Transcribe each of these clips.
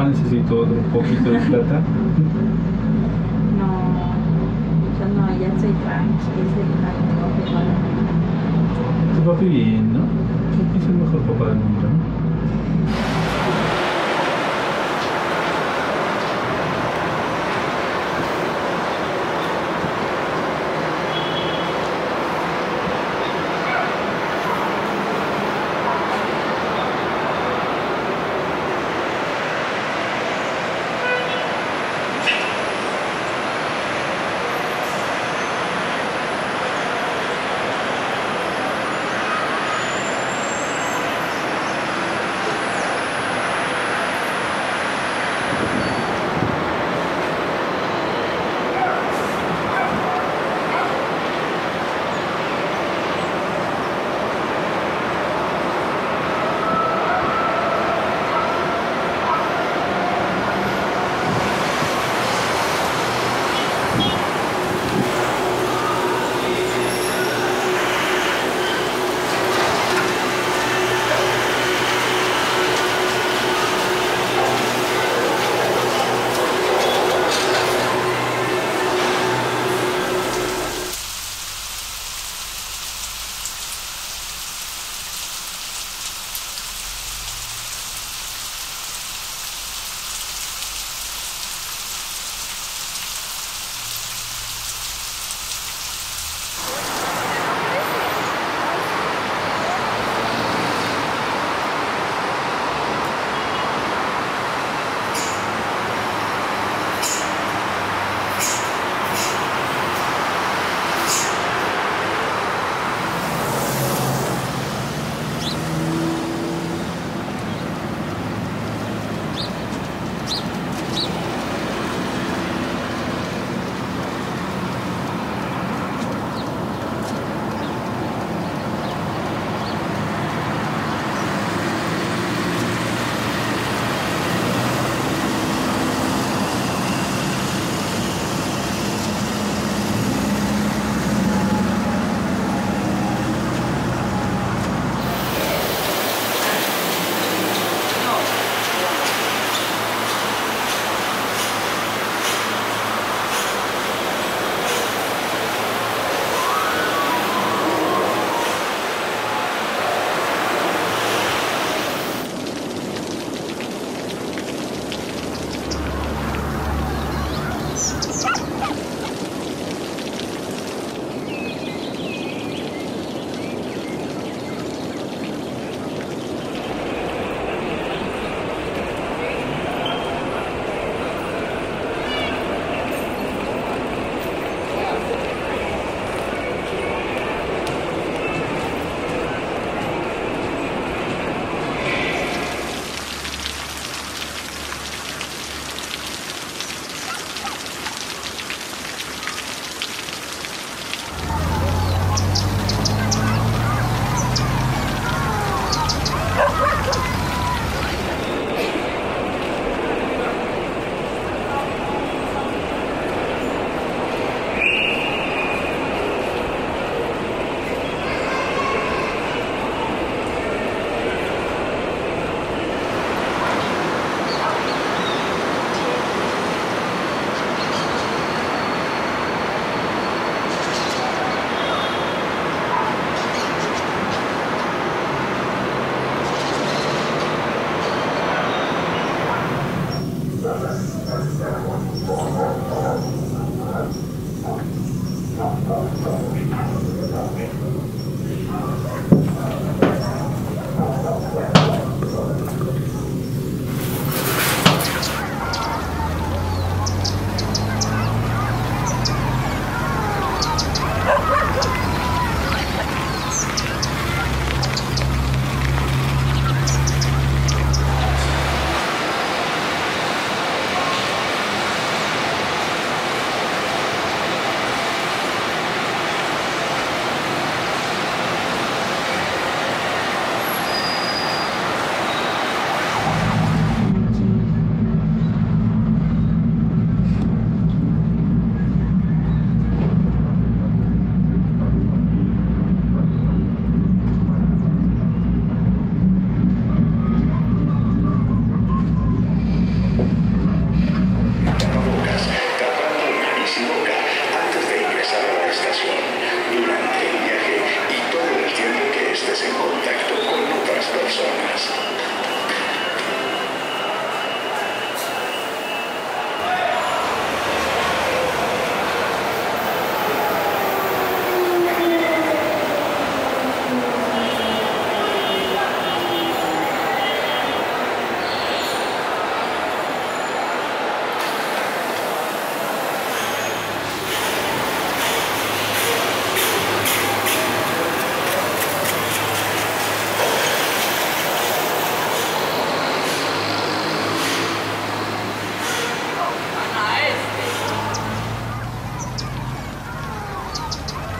papá necesito otro poquito de plata. No, yo no, ya estoy tranqui, del mundo. Tu papi bien, ¿no? Es el mejor papá del mundo.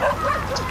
Ha ha ha!